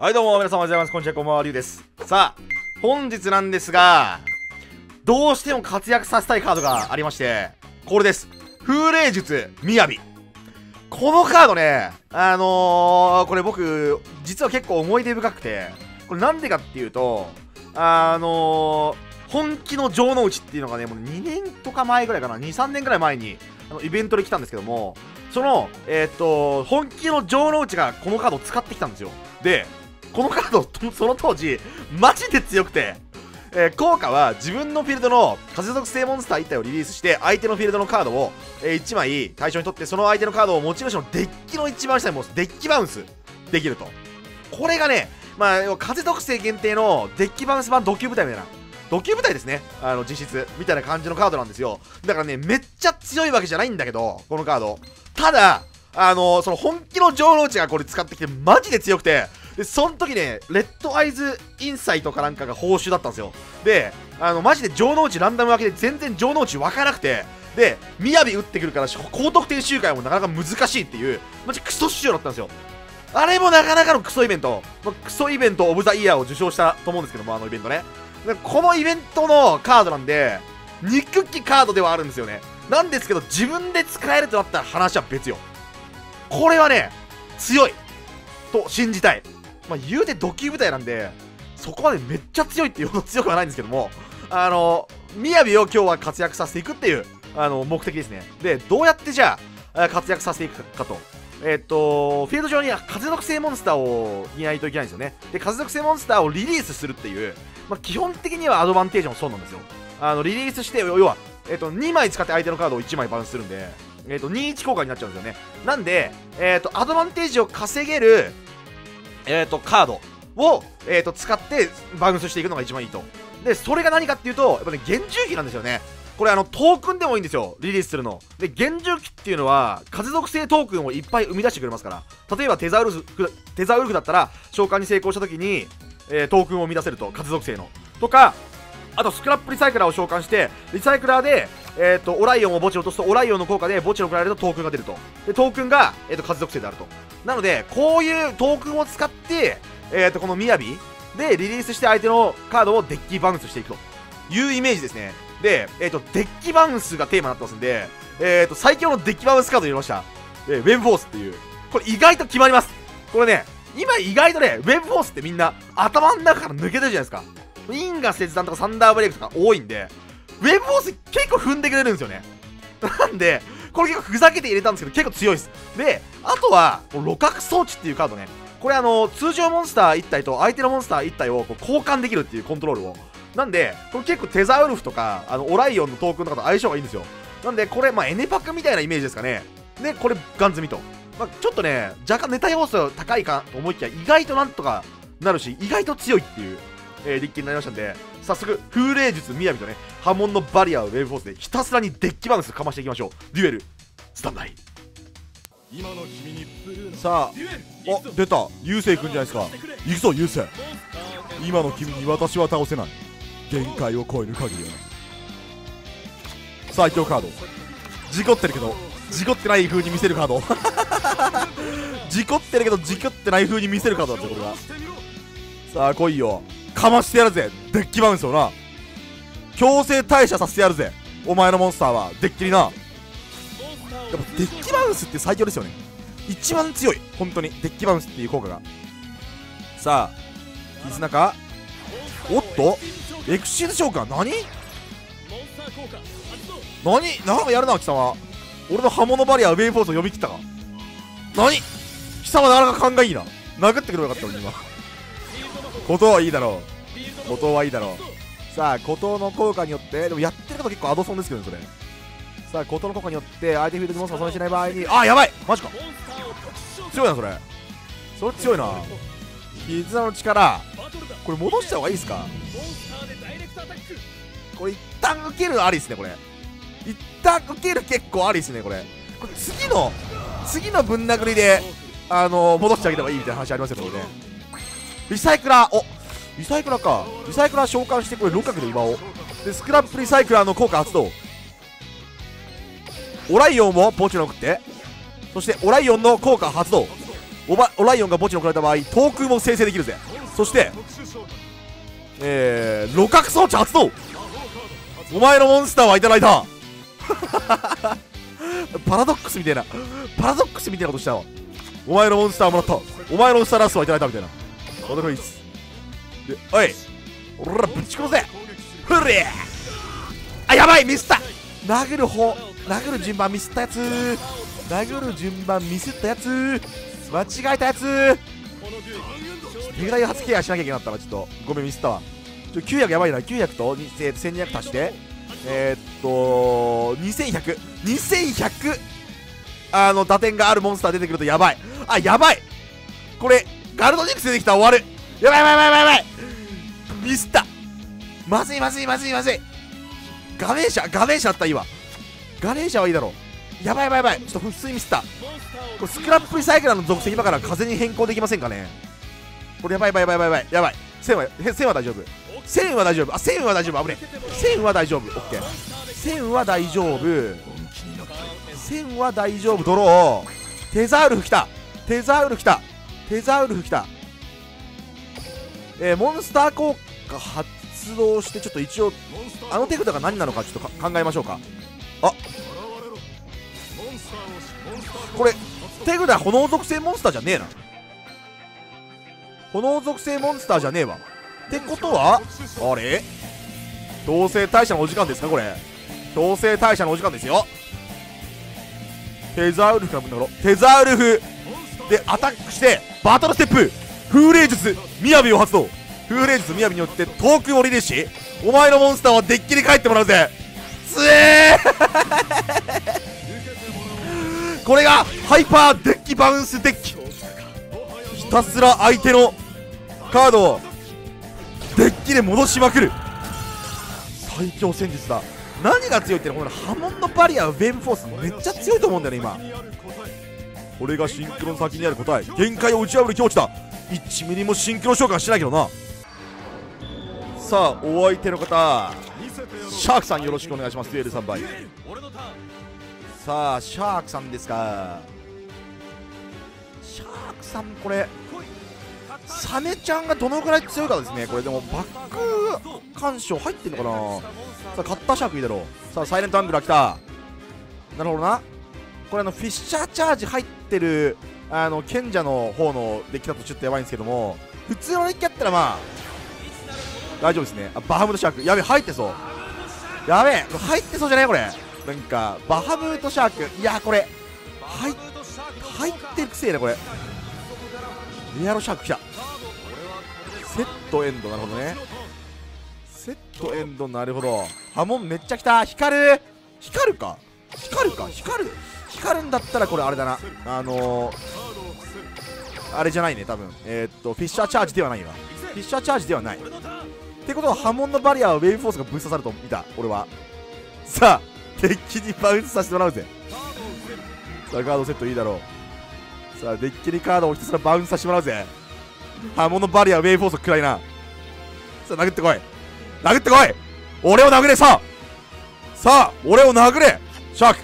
はいどうも皆様おはようございます。こんにちはこんばんはりゅうです。さあ本日なんですがどうしても活躍させたいカードがありましてこれです。風霊術みやびこのカードねあのー、これ僕実は結構思い出深くてこれなんでかっていうとあのー、本気の城之内っていうのがねもう2年とか前ぐらいかな23年ぐらい前にあのイベントで来たんですけどもそのえー、っと本気の城之内がこのカードを使ってきたんですよ。でこのカードその当時マジで強くて、えー、効果は自分のフィールドの風属性モンスター1体をリリースして相手のフィールドのカードを、えー、1枚対象にとってその相手のカードを持ち主のデッキの一番下にもデッキバウンス。できると。これがねまあ風属性限定のデッキバウンス版ド級部隊みたいなド級部隊ですね。あの実質みたいな感じのカードなんですよ。だからねめっちゃ強いわけじゃないんだけどこのカード。ただあのー、その本気の城之内がこれ使ってきてマジで強くてでその時ねレッドアイズインサイトかなんかが報酬だったんですよ。であのマジで城之内ランダム分けで全然城之内湧からなくて。で雅打ってくるから高得点周回もなかなか難しいっていうマジクソ仕様だったんですよ。あれもなかなかのクソイベント、まクソイベントオブザイヤーを受賞したと思うんですけどもあのイベントね。このイベントのカードなんで憎きカードではあるんですよね。なんですけど自分で使えるとなったら話は別よ。これはね強い。と信じたい。まあ、言うてドキ部隊なんで、そこまでめっちゃ強いっていうほど強くはないんですけども、あの、みやびを今日は活躍させていくっていう、あの、目的ですね。で、どうやってじゃあ、活躍させていくかと。えっと、フィールド上には風属性モンスターを見ないといけないんですよね。で、風属性モンスターをリリースするっていう、まあ、基本的にはアドバンテージもそうなんですよ。あの、リリースして、要は、えっと、2枚使って相手のカードを1枚バウンスするんで、えっと、2-1効果になっちゃうんですよね。なんで、えっと、アドバンテージを稼げる、えーと、カード。を、えーと、使ってバウンスしていくのが一番いいと。でそれが何かっていうとやっぱね厳重機なんですよね。これあのトークンでもいいんですよ。リリースするの。で厳重機っていうのは風属性トークンをいっぱい生み出してくれますから。例えばテザウルフテザウルフだったら召喚に成功した時に、えー、トークンを生み出せると。風属性の。とかあとスクラップリサイクラーを召喚してリサイクラーで、えーと、オライオンを墓地落とすとオライオンの効果で墓地に送られるとトークンが出ると。でトークンが、えーと風属性であると。なのでこういうトークンを使って、えー、とこのみやびでリリースして相手のカードをデッキバウンスしていくと。いうイメージですね。で、えー、とデッキバウンスがテーマになってますんで、えー、と最強のデッキバウンスカード入れました、えー、ウェブフォースっていう。これ意外と決まります。これね今意外とねウェブフォースってみんな頭の中から抜けてるじゃないですか。インガ切断とかサンダーブレイクとか多いんでウェブフォース結構踏んでくれるんですよね。なんでこれ結構ふざけて入れたんですけど結構強いです。であとは露覚装置っていうカードね。これあの通常モンスター1体と相手のモンスター1体をこう交換できるっていうコントロールを。なんでこれ結構テザウルフとかあのオライオンのトークンとかと相性がいいんですよ。なんでこれまあエネパックみたいなイメージですかね。でこれガン積みと、まあ、ちょっとね若干ネタ要素高いかと思いきや意外となんとかなるし意外と強いっていう、えー、デッキになりましたんで早速風霊術みやびとね波紋のバリアをウェーブフォースでひたすらにデッキバウンスかましていきましょう。デュエルスタンバイ。さああ出た。流星君じゃないですか。行くぞ流星今の君に私は倒せない。限界を超える限りは。最強カード。事故ってるけど事故ってない風に見せるカード。事故ってるけど事故ってない風に見せるカードなんですよこれは。さあ来いよ。かましてやるぜ。デッキバウンスをな。強制退社させてやるぜ。お前のモンスターは。デッキにな。やっぱデッキバウンスって最強ですよね。一番強い。本当に。デッキバウンスっていう効果が。さあ絆か？おっと？エクシーズ召喚何？何？なんかやるな貴様。俺の刃物バリアウェイフォースを読み切ったか？何？貴様なかなか勘がいいな。殴ってくればよかったのに今ことはいいだろう。ことはいいだろう。さあことの効果によってでもやってること結構アドソンですけどねそれ。さあことの効果によって相手フィールドにモンスターを損しない場合にあやばい！マジか。強いなそれ。それ強いな。絆の力。これ戻した方がいいですか？これ一旦受けるありですねこれ。一旦受ける結構ありですねこれ。これ次の次のぶん殴りであのー、戻してあげた方がいいみたいな話ありますよねこれね。リサイクラー。おリサイクラーか。リサイクラー召喚してこれ6角で今を。でスクラップリサイクラーの効果発動。オライオンもポーチに送って。そしてオライオンの効果発動。オバオライオンが墓地に送られた場合遠くも生成できるぜ。そしてえー、六角装置発動。お前のモンスターはいただいた。パラドックスみたいな。パラドックスみたいなことしたわ。お前のモンスターもらった。お前のモンスターラストはいただいたみたいな。驚いっす？でおい俺らぶち殺せ。ふりあやばいミスった。殴る方。殴る順番ミスったやつ。殴る順番ミスったやつ。間違えたやつ。手外発ケアしなきゃいけなかったなちょっと。ごめんミスったわ。ちょ900やばいな。900と1200足して。えー、っと2100 2100あの打点があるモンスター出てくるとやばい。あやばい。これガルドニクス出てきたら終わる。やばいやばいやばいやばい。ミスった。まずいまずいまずいまずい。画面車画面車あった今。ガレーシャはいいだろう。やばいやばいやばい。ちょっと普通にミスった。これスクラップリサイクラーの属性今から風に変更できませんかね。これやばいやばいやばいやばいやばい。線は線は大丈夫。線は大丈夫。あ線は大丈夫。危ね線は大丈夫。オッケー。線は大丈夫。線は大丈夫。ドロー。テザウルフ来た。テザウルフ来た。テザウルフ来た。えー、モンスター効果発動してちょっと一応あの手札が何なのかちょっと考えましょうか。これ手札炎属性モンスターじゃねえな。炎属性モンスターじゃねえわ。ってことはあれ？同性大社のお時間ですかこれ？同性大社のお時間ですよ。テザウルフからぶんだろテザウルフでアタックしてバトルステップ風霊術みやびを発動。風霊術みやびによってトークンをリリースしお前のモンスターはデッキに帰ってもらうぜ。つえー！これがハイパーデッキバウンスデッキ。ひたすら相手のカードをデッキに戻しまくる。最強戦術だ。何が強いってのこの波紋のバリアウェーブフォースめっちゃ強いと思うんだよね今。これがシンクロの先にある答え。限界を打ち破る境地だ。1ミリもシンクロ召喚してないけどな。さあお相手の方シャークさんよろしくお願いします。デュエル3倍さあシャークさんですかシャークさんこれサメちゃんがどのぐらい強いかですね。これでもバック干渉入ってんのかな。さあカッターシャークいいだろう。さあサイレントアングラー来た。なるほどな。これあのフィッシャーチャージ入ってるあの賢者の方のデッキだとちょっとやばいんですけども。普通のデッキやったらまあ大丈夫ですね。あバハムートシャーク。やべ入ってそう。やべえ入ってそうじゃないこれ。なんかバハムートシャーク。いやこれ。入入ってるくせえなこれ。リアロシャーク来た。セットエンドなるほどね。セットエンドなるほど。波紋めっちゃ来た。光る。光るか？光るか？光る。光るんだったらこれあれだな。あのー、あれじゃないね多分。えー、っとフィッシャーチャージではないわ。フィッシャーチャージではない。ってことは波紋のバリアはウェーブフォースが分散さると見た。俺は。さあデッキにバウンスさせてもらうぜ。さあカードセットいいだろう。さあデッキにカードをひたすらバウンスさせてもらうぜ。波紋のバリアウェーブフォースを食らいな。さあ殴ってこい。殴ってこい。俺を殴れさあ。さあ俺を殴れ。シャーク。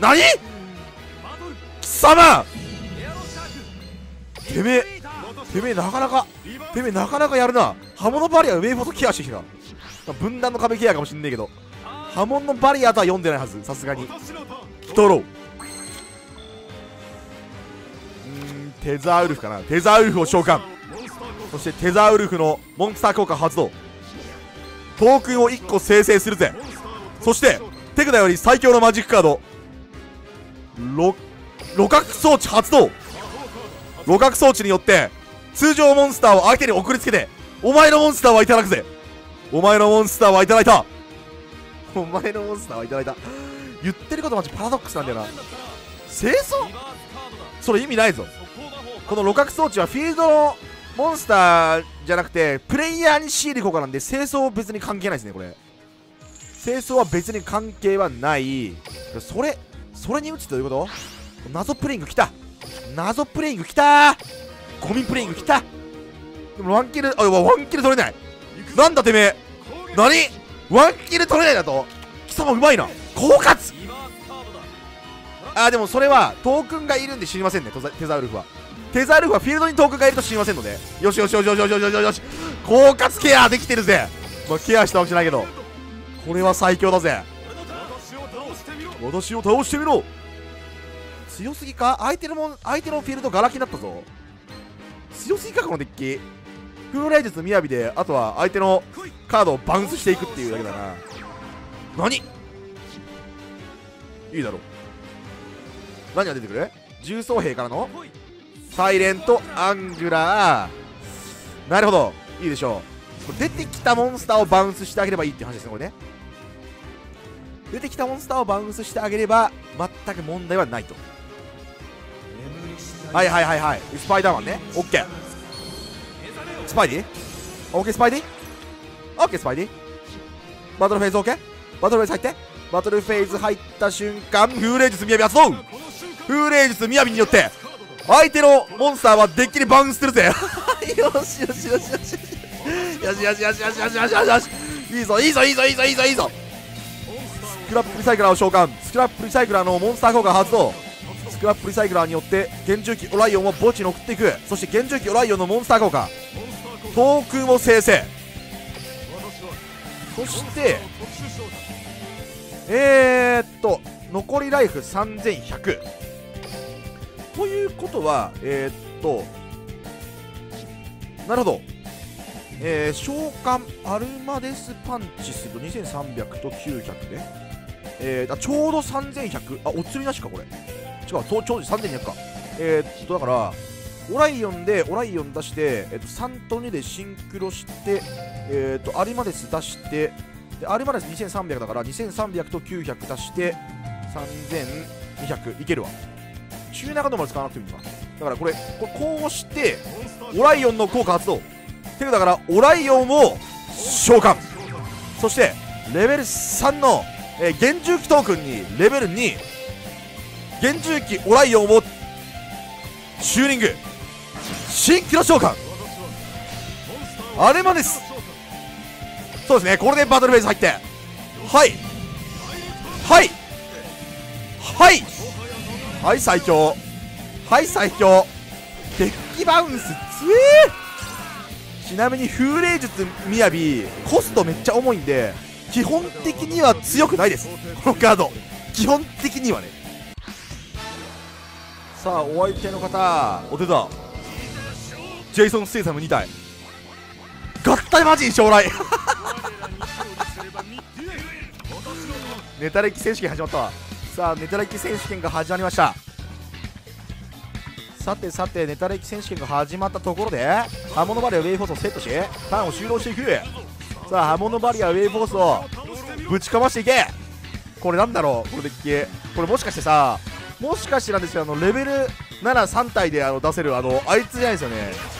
何？貴様！てめえてめえなかなかてめえなかなかやるな。波紋のバリアウェーブフォースケアしてきた。分断の壁ケアかもしんねえけど。刃物のバリアとは読んでないはず。さすがに。ドロうんテザーウルフかな。テザーウルフを召喚。そしてテザーウルフのモンスター効果発動。トークンを1個生成するぜ。そして手札より最強のマジックカード。ロロ角装置発動。ロ角装置によって通常モンスターを相手に送りつけてお前のモンスターはいただくぜ。お前のモンスターはいただいた。お前のモンスターはいただいた。言ってることマジパラドックスなんだよな。清掃？それ意味ないぞ。このロ角装置はフィールドのモンスターじゃなくてプレイヤーに強いる効果なんで清掃別に関係ないですねこれ。清掃は別に関係はない。それそれに打つってどういうこと？謎プレイング来た。謎プレイング来た。ゴミプレイング来た。でもワンキルあワンキル取れない。なんだてめえ。何？ワンキル取れないだと。貴様うまいな。狡猾。あーでもそれはトークンがいるんで死にませんね。テザウルフは。テザウルフはフィールドにトークンがいると死にませんので。よしよしよしよしよしよしよし狡猾ケアできてるぜ、まあ、ケアしたわけじゃないけど。これは最強だぜ。私を倒してみろ。強すぎか？相手のも相手のフィールドガラきになったぞ。強すぎか？このデッキ。風雷術雅であとは相手のカードをバウンスしていくっていうだけだな。何？いいだろう。何が出てくる？重装兵からの？サイレントアングラー。なるほど。いいでしょう。これ出てきたモンスターをバウンスしてあげればいいって話ですねこれね。出てきたモンスターをバウンスしてあげれば全く問題はないと。はいはいはいはい。スパイダーマンね。オッケー。スパイディオッケースパイディオッケースパイディバトルフェーズオッケーバトルフェーズ入ってバトルフェーズ入った瞬間風霊術雅発動風霊術雅によって相手のモンスターはデッキにバウンスしてるぜよしよしよしよしよしよしよしよしよしよしよしよしいいぞいいぞいいぞいいぞいいぞいいぞスクラップリサイクラーを召喚スクラップリサイクラーのモンスター効果発動スクラップリサイクラーによって幻獣機オライオンを墓地に送っていくそして幻獣機オライオンのモンスター効果トークンを生成そしてえー、っと残りライフ3100ということはえー、っとなるほど。えー、召喚アルマデスパンチすると2300と900ね。えー、あちょうど3100あお釣りなしかこれ。違うちょうど3200か。えー、っとだからオライオンでオライオン出して、えっと、3と2でシンクロして、えっとアリマデス出してでアリマデス2300だから2300と900出して3200いけるわ。中長度まで使わなくてもいいのかだからこれこうしてオライオンの効果発動てかだからオライオンを召喚そしてレベル3の、えー、幻獣機トークンにレベル2幻獣機オライオンをチューニング新キラ召喚あれまです。そうですねこれでバトルフェーズ入って。はい。はい。はい。はい最強。はい最強。デッキバウンス強え。ちなみに風霊術みやびコストめっちゃ重いんで基本的には強くないです。このカード。基本的にはね。さあお相手の方お出たジェイソン・ステイサム2体合体マジに将来。ネタデッキ選手権始まったわ。さあネタデッキ選手権が始まりました。さてさてネタデッキ選手権が始まったところで波紋のバリアウェーブフォースをセットしターンを終了していく。さあ波紋のバリアウェーブフォースをぶちかましていけ。これなんだろう？これデッキこれもしかしてさもしかしてなんですよあのレベル7 3体であの出せるあのあいつじゃないですよね。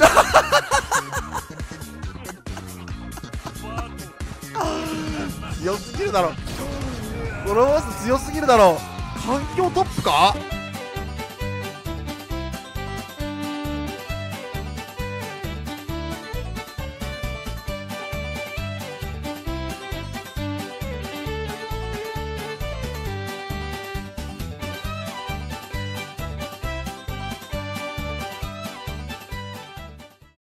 強すぎるだろ。このボス強すぎるだろ。環境トップか？